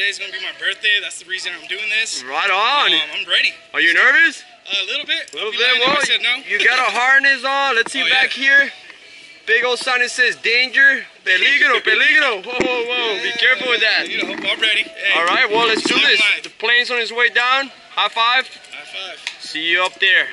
today is gonna be my birthday. That's the reason I'm doing this. Right on. Um, I'm ready. Are you nervous? A little bit. A little bit. Well, said no. you got a harness on. Let's see Oh, back yeah. here. Big old sign that says danger. Peligro, peligro. Whoa, whoa, whoa. Be careful with that. You know, I'm ready. Hey, All right, well, let's do this. The plane's on its way down. High five. High five. See you up there.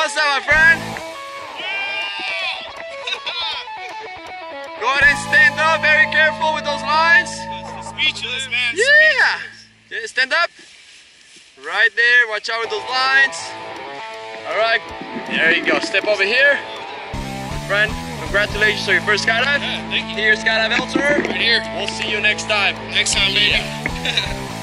What's up, my friend? Go ahead and stand up. Very careful with those lines. Speechless, man. Yeah! Yeah, Stand up. Right there. Watch out with those lines. All right. There you go. Step over here. My friend, congratulations on your first skydive. Yeah, thank you. Here, Skydive Elsinore. Right here. We'll see you next time. Next time, baby.